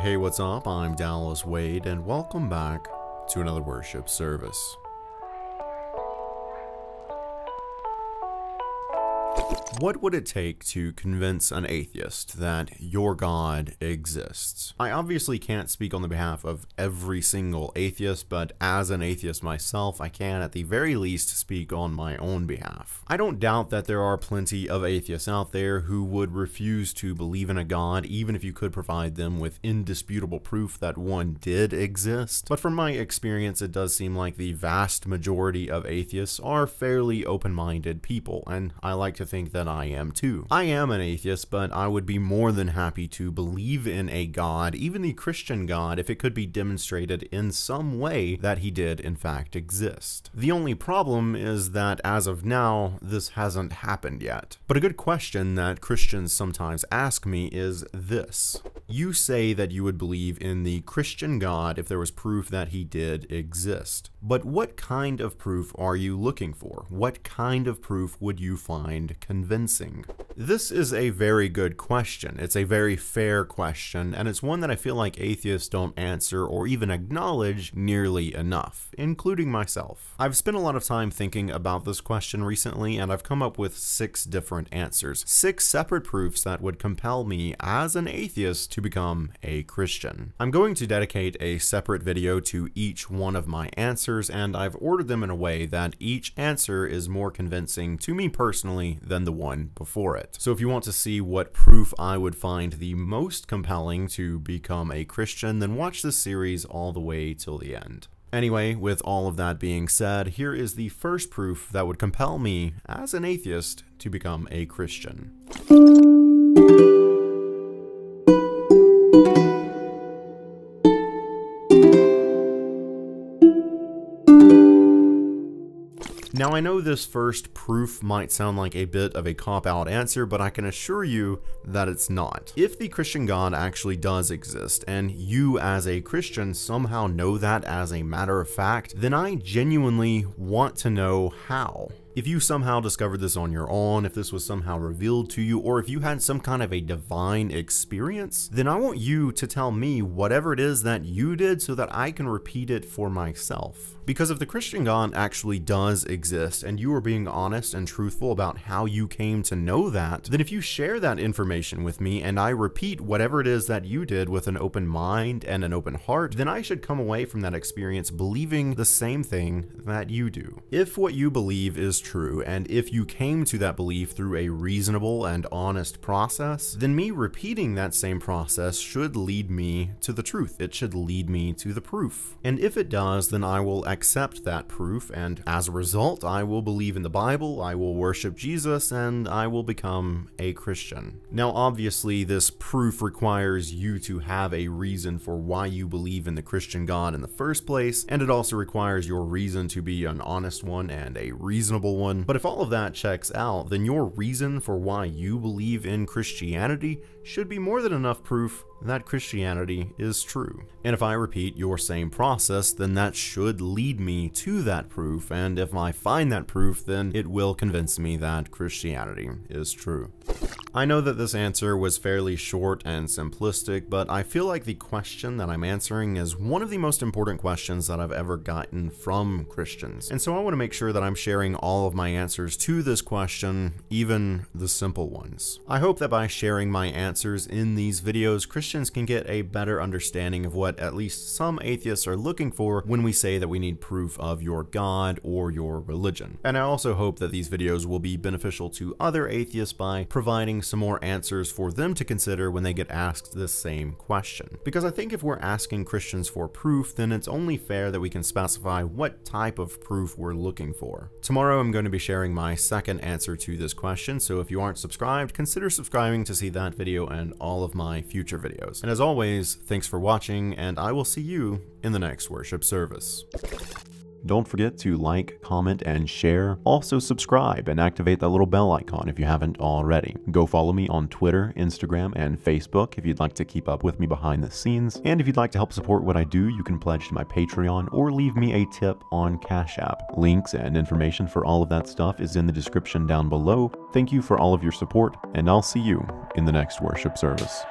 Hey, what's up? I'm Dallas Wade, and welcome back to another worship service. What would it take to convince an atheist that your God exists? I obviously can't speak on the behalf of every single atheist, but as an atheist myself, I can at the very least speak on my own behalf. I don't doubt that there are plenty of atheists out there who would refuse to believe in a God even if you could provide them with indisputable proof that one did exist. But from my experience, it does seem like the vast majority of atheists are fairly open-minded people, and I like to think that I am too. I am an atheist, but I would be more than happy to believe in a God, even the Christian God, if it could be demonstrated in some way that he did in fact exist. The only problem is that as of now, this hasn't happened yet. But a good question that Christians sometimes ask me is this. You say that you would believe in the Christian God if there was proof that he did exist. But what kind of proof are you looking for? What kind of proof would you find convincing? This is a very good question. It's a very fair question, and it's one that I feel like atheists don't answer or even acknowledge nearly enough, including myself. I've spent a lot of time thinking about this question recently, and I've come up with six different answers. Six separate proofs that would compel me, as an atheist, to become a Christian. I'm going to dedicate a separate video to each one of my answers, and I've ordered them in a way that each answer is more convincing to me personally than the one before it. So if you want to see what proof I would find the most compelling to become a Christian, then watch this series all the way till the end. Anyway, with all of that being said, here is the first proof that would compel me, as an atheist, to become a Christian. Now, I know this first proof might sound like a bit of a cop out answer, but I can assure you that it's not. If the Christian God actually does exist, and you as a Christian somehow know that as a matter of fact, then I genuinely want to know how. If you somehow discovered this on your own, if this was somehow revealed to you, or if you had some kind of a divine experience, then I want you to tell me whatever it is that you did so that I can repeat it for myself. Because if the Christian God actually does exist and you are being honest and truthful about how you came to know that, then if you share that information with me and I repeat whatever it is that you did with an open mind and an open heart, then I should come away from that experience believing the same thing that you do. If what you believe is true, and if you came to that belief through a reasonable and honest process, then me repeating that same process should lead me to the truth. It should lead me to the proof. And if it does, then I will accept that proof, and as a result, I will believe in the Bible, I will worship Jesus, and I will become a Christian. Now, obviously, this proof requires you to have a reason for why you believe in the Christian God in the first place, and it also requires your reason to be an honest one and a reasonable one. But if all of that checks out, then your reason for why you believe in Christianity should be more than enough proof that Christianity is true. And if I repeat your same process, then that should lead me to that proof, and if I find that proof, then it will convince me that Christianity is true. I know that this answer was fairly short and simplistic, but I feel like the question that I'm answering is one of the most important questions that I've ever gotten from Christians. And so I want to make sure that I'm sharing all of my answers to this question, even the simple ones. I hope that by sharing my answers in these videos, Christians can get a better understanding of what at least some atheists are looking for when we say that we need proof of your God or your religion. And I also hope that these videos will be beneficial to other atheists by providing some more answers for them to consider when they get asked this same question. Because I think if we're asking Christians for proof, then it's only fair that we can specify what type of proof we're looking for. Tomorrow I'm going to be sharing my second answer to this question, so if you aren't subscribed, consider subscribing to see that video and all of my future videos. And as always, thanks for watching, and I will see you in the next worship service. Don't forget to like, comment, and share. Also subscribe and activate that little bell icon if you haven't already. Go follow me on Twitter, Instagram, and Facebook if you'd like to keep up with me behind the scenes. And if you'd like to help support what I do, you can pledge to my Patreon or leave me a tip on Cash App. Links and information for all of that stuff is in the description down below. Thank you for all of your support, and I'll see you in the next worship service.